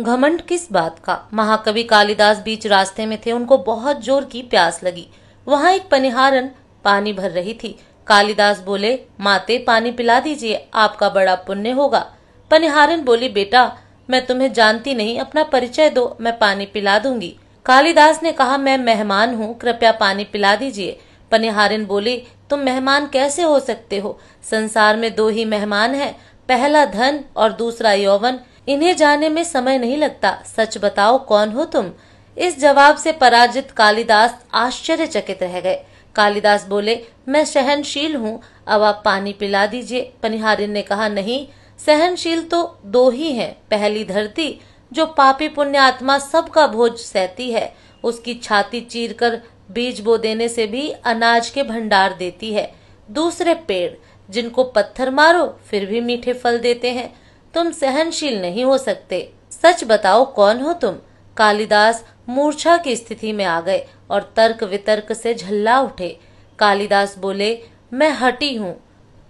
घमंड किस बात का? महाकवि कालिदास बीच रास्ते में थे, उनको बहुत ज़ोर की प्यास लगी। वहाँ एक पनिहारन पानी भर रही थी। कालिदास बोले, माते, पानी पिला दीजिए, आपका बड़ा पुण्य होगा। पनिहारन बोली, बेटा, मैं तुम्हें जानती नहीं, अपना परिचय दो, मैं पानी पिला दूँगी। कालिदास ने कहा, मैं मेहमान हूँ, कृपया पानी पिला दीजिए। पनिहारिन बोली, तुम मेहमान कैसे हो सकते हो? संसार में दो ही मेहमान हैं, पहला धन और दूसरा यौवन। इन्हें जाने में समय नहीं लगता। सच बताओ, कौन हो तुम? इस जवाब से पराजित कालिदास आश्चर्यचकित रह गए। कालिदास बोले, मैं सहनशील हूँ। अब आप पानी पिला दीजिए। पनिहारिन ने कहा, नहीं, सहनशील तो दो ही हैं। पहली धरती, जो पापी पुण्य आत्मा सबका भोज सहती है, उसकी छाती चीर कर बीज बो देने से भी अनाज के भंडार देती है। दूसरे पेड़, जिनको पत्थर मारो, फिर भी मीठे फल देते हैं। तुम सहनशील नहीं हो सकते। सच बताओ, कौन हो तुम? कालिदास मूर्छा की स्थिति में आ गए और तर्क वितर्क से झल्ला उठे। कालिदास बोले, मैं हटी हूँ।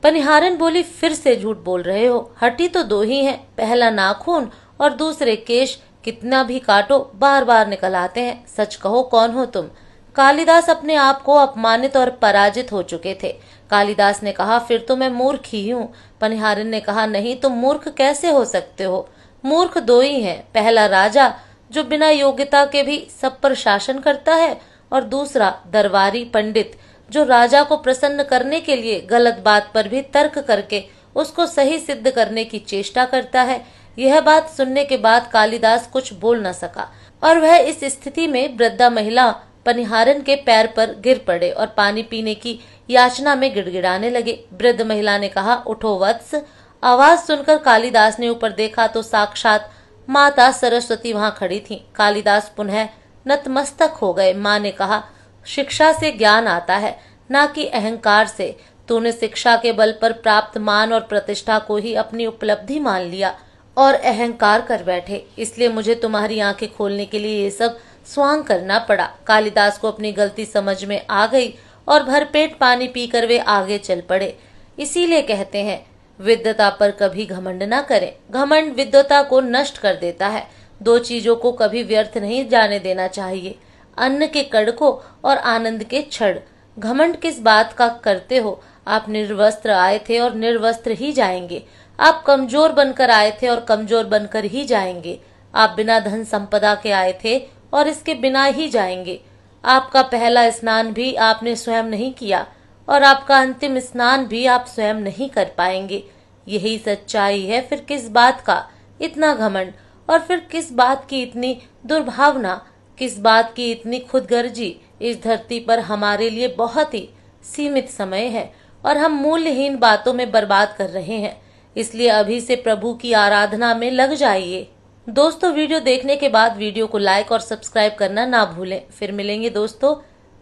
पनिहारन बोली, फिर से झूठ बोल रहे हो। हटी तो दो ही हैं। पहला नाखून और दूसरे केश। कितना भी काटो बार बार निकल आते हैं। सच कहो, कौन हो तुम? कालिदास अपने आप को अपमानित और पराजित हो चुके थे। कालिदास ने कहा, फिर तो मैं मूर्ख ही हूँ। पनिहारिन ने कहा, नहीं, तुम तो मूर्ख कैसे हो सकते हो? मूर्ख दो ही हैं। पहला राजा, जो बिना योग्यता के भी सब पर शासन करता है, और दूसरा दरबारी पंडित, जो राजा को प्रसन्न करने के लिए गलत बात पर भी तर्क करके उसको सही सिद्ध करने की चेष्टा करता है। यह बात सुनने के बाद कालिदास कुछ बोल न सका, और वह इस स्थिति में वृद्धा महिला पनिहारन के पैर पर गिर पड़े, और पानी पीने की याचना में गिड़गिड़ाने लगे। वृद्ध महिला ने कहा, उठो वत्स। आवाज़ सुनकर कालिदास ने ऊपर देखा तो साक्षात माता सरस्वती वहाँ खड़ी थी। कालिदास पुनः नतमस्तक हो गए। माँ ने कहा, शिक्षा से ज्ञान आता है, न कि अहंकार से। तूने शिक्षा के बल पर प्राप्त मान और प्रतिष्ठा को ही अपनी उपलब्धि मान लिया और अहंकार कर बैठे। इसलिए मुझे तुम्हारी आँखें खोलने के लिए ये सब स्वांग करना पड़ा। कालिदास को अपनी गलती समझ में आ गई और भरपेट पानी पीकर वे आगे चल पड़े। इसीलिए कहते हैं विद्वता पर कभी घमंड ना करें। घमंड विद्वता को नष्ट कर देता है। दो चीज़ों को कभी व्यर्थ नहीं जाने देना चाहिए। अन्न के कड़ को और आनंद के छड़ घमंड किस बात का करते हो? आप निर्वस्त्र आए थे और निर्वस्त्र ही जाएँगे। आप कमज़ोर बनकर आए थे और कमज़ोर बनकर ही जाएँगे। आप बिना धन संपदा के आए थे और इसके बिना ही जाएँगे। आपका पहला स्नान भी आपने स्वयं नहीं किया, और आपका अंतिम स्नान भी आप स्वयं नहीं कर पाएँगे। यही सच्चाई है, फिर किस बात का इतना घमंड, और फिर किस बात की इतनी दुर्भावना, किस बात की इतनी खुदगर्जी, इस धरती पर हमारे लिए बहुत ही सीमित समय है, और हम मूल्यहीन बातों में बर्बाद कर रहे हैं। इसलिए अभी से प्रभु की आराधना में लग जाइए। दोस्तों, वीडियो देखने के बाद वीडियो को लाइक और सब्सक्राइब करना ना भूलें। फिर मिलेंगे दोस्तों,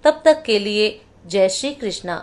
तब तक के लिए जय श्री कृष्णा।